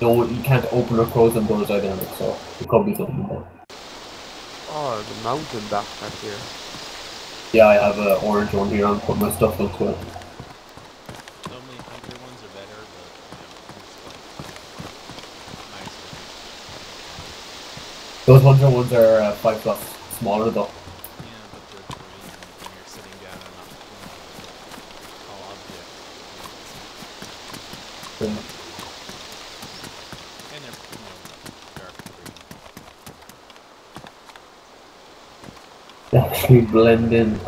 No, you can't open or close them doors either, so it could be something more. Oh, the mountain backpack here. Yeah, I have an orange one here. I'm putting my stuff into it. Normally ones are better, but you know, it's like nicer. Those hunter ones are uh, five plus smaller though. Yeah, but they're green when you're sitting down on a uh, tall object. Yeah. And they're, you know, dark green. They actually blend in. I'm at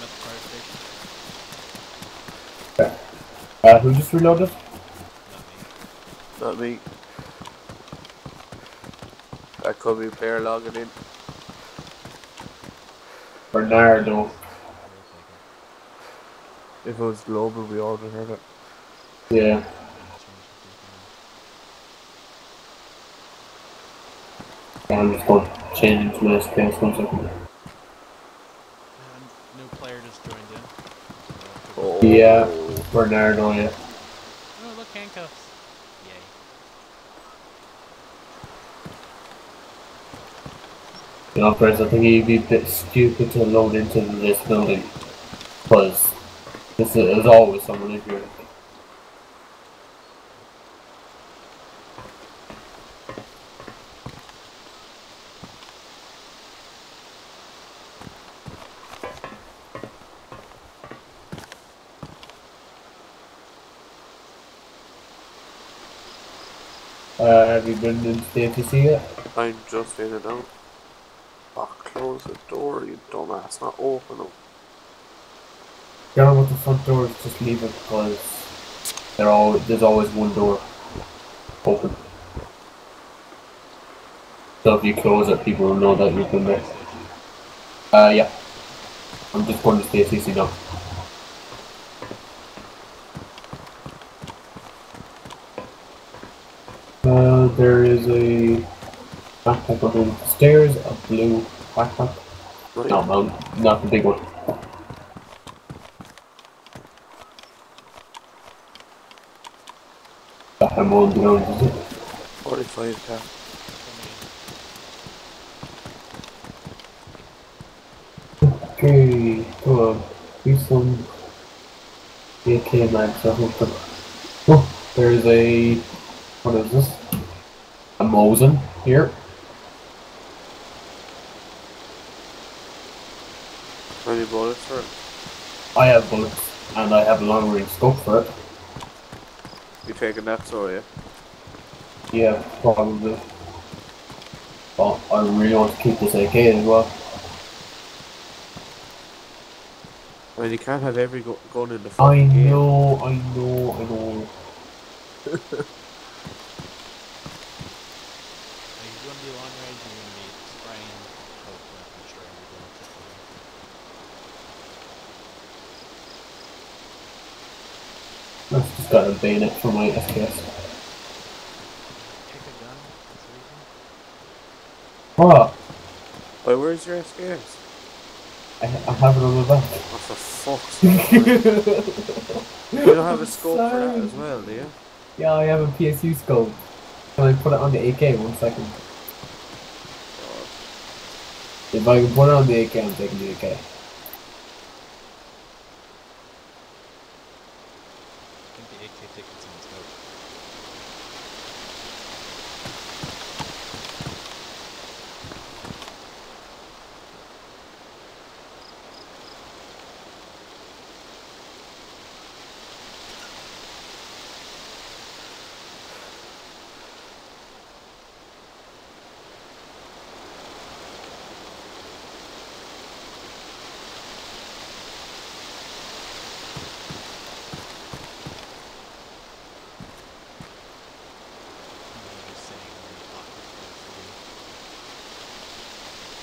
the fire station. Uh, who just reloaded? Not me. Not me. That could be player logging in. Bernardo. We'll take it. If it was global, we all would have heard it. Yeah. I'm just going to change into my SPS one second. And new player just joined in. Oh. Yeah. Bernardo, yeah. Oh, look, handcuffs. Yay. You know, friends, I think he'd be a bit stupid to load into this building. Because this is, there's always someone in here. Uh, have you been into the ATC yet? I'm just in and out. Oh, close the door, you dumbass. Not open them. Down with the front doors, just leave it because they're all, there's always one door open. So if you close it, people will know that you've been there. Uh, yeah. I'm just going to the ATC now. Uh, there is a backpack on the stairs, a blue backpack. Right. No, no, not the big one. I'm on the ground, is it? 45 cap. Okay, go on. Do some AK mags or something. Oh, there's a. What is this? Mosin here. Any bullets for it? I have bullets, and I have a long range scope for it. You taking that, so yeah? Yeah, probably. But I really want to keep this AK as well. I mean, you can't have every gun in the I fucking game. know, I know, I know. Are you going to be long range or are you going to be spraying coke left and sure you're going to I've just got a bayonet for my SKS. Pick a gun? That's what What? Wait, where's your SKS? I, I have it on my back. Oh, for fuck's sake. you don't have a scope for that as well, do you? Yeah, I have a PSU scope. Can I put it on the AK? One second. God. If I can put it on the AK, I'm taking the AK.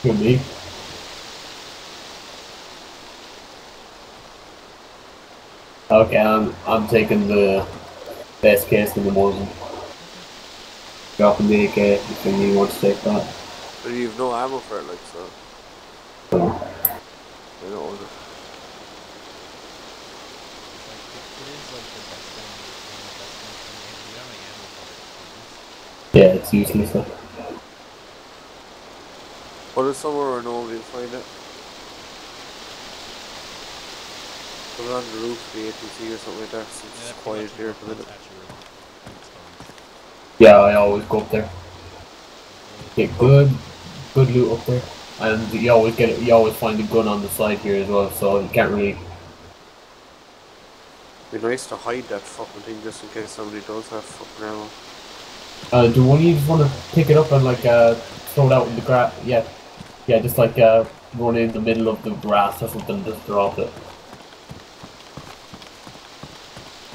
Could be. Okay, I'm I'm taking the best case in the morning. Dropping the AK if you want to take that. But you've no ammo for it, like so. No. I don't want it. Yeah, it's useless. Though. Put it somewhere where nobody will find it. Put it on the roof of the APC or something like that, so it's Yeah, just quiet here much for a minute. actually really well. Yeah, I always go up there. Get good, good loot up there, and you always get you always find a gun on the side here as well, so you can't really. Be nice to hide that fucking thing just in case somebody does have fucking ammo. Uh, do one of you just want to pick it up and like uh throw it out in the grass? Yeah, yeah, just like uh run in the middle of the grass or something, just drop it.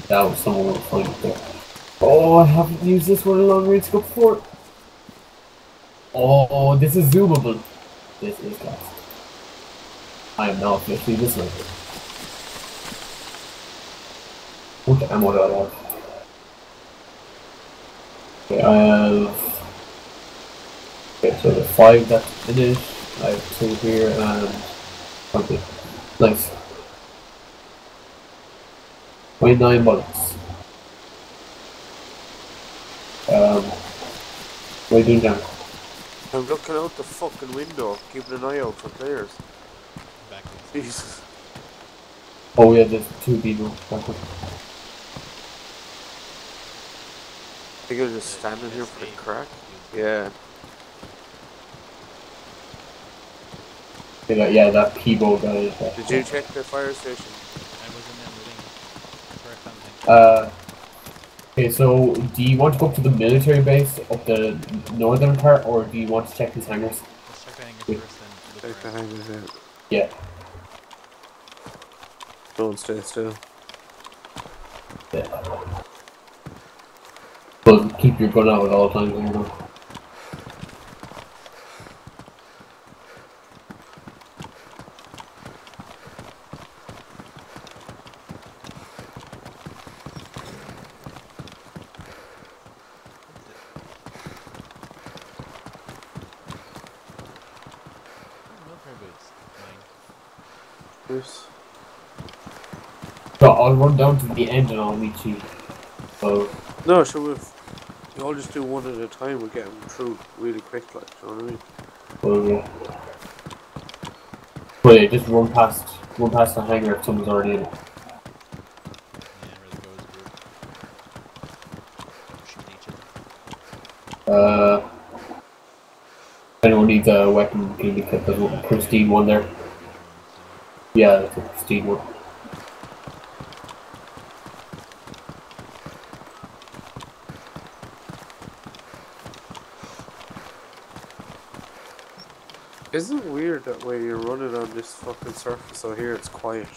That was someone will find it there. Oh, I haven't used this one in long range scope before. Oh, this is zoomable. This is gas. I am now officially this one. What ammo do I have? Okay, I have. Okay, so the five that's finished. I have two here and. Okay, nice. 29 bullets. Um, what are you doing, John? I'm looking out the fucking window, keeping an eye out for players. Back Jesus. Oh yeah, there's two people. Okay. I think I'm just standing here for the crack. Yeah. Yeah, yeah, that Peebo guy is there. Did you check the fire station? I was in there moving. That's where I found the thing. Uh, okay, so do you want to go up to the military base up the northern part, or do you want to check these hangars? Let's check the hangar first, then Check the hangars out. Yeah. Don't stay still. yeah. But keep your gun out at all times. You know. Military boots. Mine. So I'll run down to the end and I'll meet you. So No, so we've. You all just do one at a time, we get them through really quick, like, you know what I mean? well, yeah. But yeah, just run past, run past the hangar if someone's already in it. Yeah, where the goes group. Shoot each other. Uh, anyone needs a weapon, can kept. There's a pristine one there. Yeah, it's a pristine one. Isn't it weird that way you're running on this fucking surface so here it's quiet?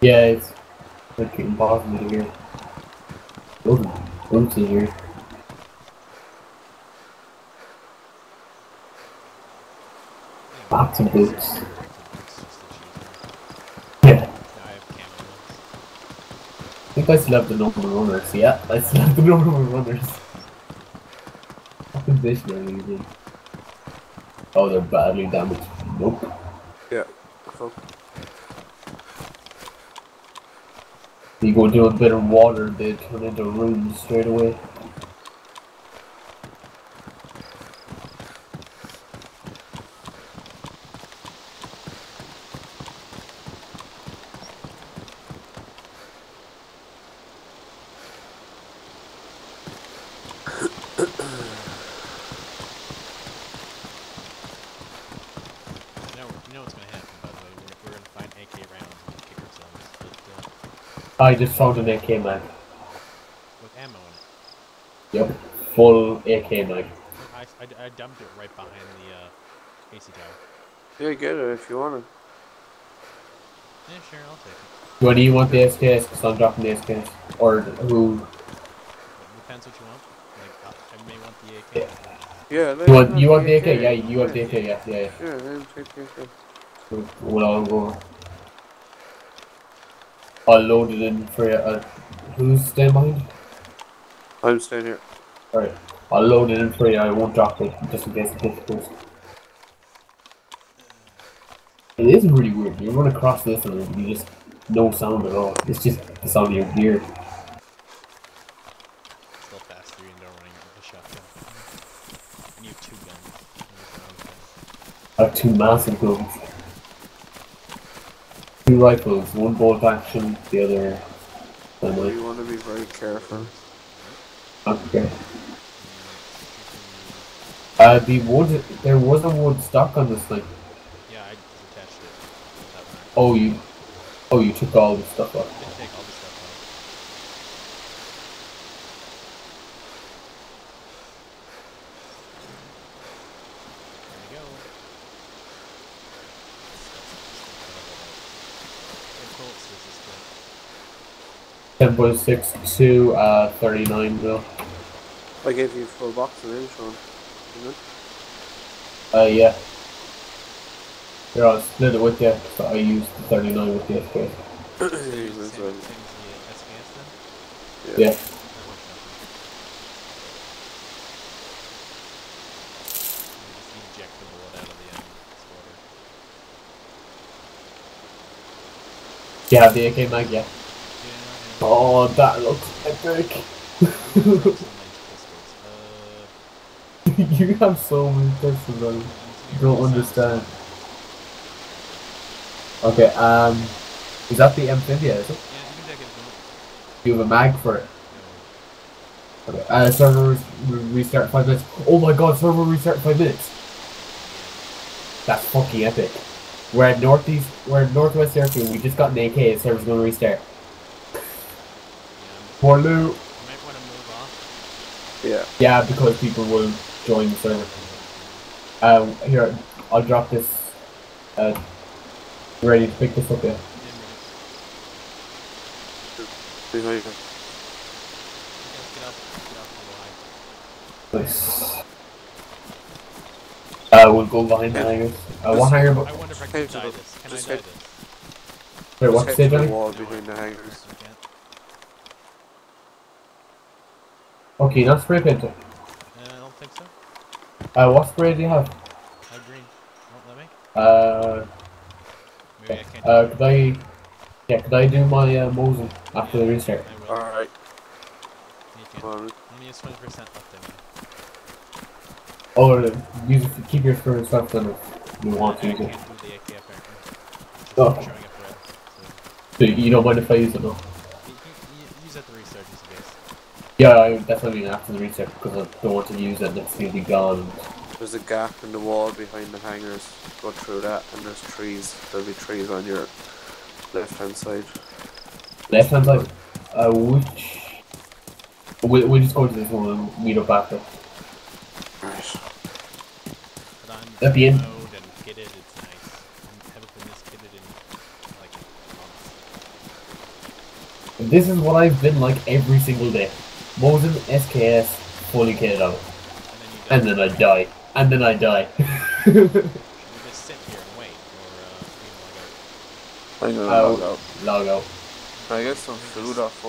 Yeah, it's to hear. Those roots in here. Of boots. Boots, just the shoes. Yeah. Yeah, I have camo ones. I think I still have the normal runners. Yeah, I still have the normal runners. Usually. Oh, they're badly damaged. Nope. Yeah. Fuck. You go to a bit of water, they turn into runes straight away. You know, you know what's gonna happen, by the way. We're, we're gonna find AK rounds and kick ourselves. But, uh, I just found an AK mag. with ammo in it. Yep. Full AK mag. I, I, I dumped it right behind the uh, AC tower. Yeah, get it if you want it. Yeah, sure, I'll take it. What do you want the SKS? Because I'm dropping the SKS. Or who? Depends what you want. Like, uh, I may want the AK. Yeah, let You him want, have you want the AK? AK. Yeah, you want the AK, yeah, yeah, yeah. Yeah, let him take the AK. Well, I'll go. I loaded in for uh, who's staying behind? I'm staying here. Alright. I loaded in for you, I won't drop it just in case it disappears. It is really weird. You run across this and you just no sound at all. It's just the sound of your gear. I have two massive guns. Two rifles, one bolt action, the other. Semi. You want to be very careful. Okay. Uh, the wood, there was a wood stock on this thing. Yeah, I just attached it. Oh, you, oh, you took all the stuff off. 10.6 to uh, 39 mil. I gave you four box of them, Sean. Didn't I? Uh, yeah. Here, I split it with you, but I used the 39 with the FPS. so the SPS yeah. yeah. Yeah, the AK mag, yeah. Oh, that looks epic. Some nice pistols. You have so many pistols. on you. Don't understand. Okay. Um, is that the Amphibia? Is it? Yeah, you can take it you have a mag for it. Okay. Uh, server re- restart five minutes. Oh my god, server restart five minutes. That's fucking epic. We're at northeast, we're at northwest airfield. We just got an AK. The server's gonna restart. Yeah, I'm loot. You might want to move off. Yeah. Yeah, because people will join the server. Um, here, I'll drop this. Uh, ready to pick this up yet? Yeah, maybe. Behind you. Yes, get up. Get off the line. Nice. Uh, we'll go behind the hangars. Uh, what hangar? I wonder if I can die this. Can I just die hit- this? Wait, Just what's the to wall behind the I- hangars. I can't. Okay, not spray painted. Uh, I don't think so. Uh, what spray do you have? Uh, green. Won't let me? Uh, Maybe I can't. uh, could I? Yeah, could I do my uh, Mosin after the restart? I. Alright. You can. Well, Only has 20% left in me. Or use it, keep your for yourself then if you want to I use it. can't move the AK apparently. Oh. showing up red. So So you don't mind if I use it now? you, you, you use at the restart just in case. Yeah, I definitely mean after the restart because I don't want to use it and it's gonna be gone. there's a gap in the wall behind the hangars. Go through that, and there's trees. There'll be trees on your left hand side. Left hand side. Uh, which? We'll, we'll just go to this one and meet up after. Right. But I'm At the end. mode and kitted, it's nice. I haven't been this kitted in like months. This is what I've been like every single day. Mosin SKS fully kitted out. And then And then I die. And then I die. You just sit here and wait, or uh, you know, like I'm gonna log out. Log out. I get some food off one